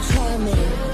Tell me.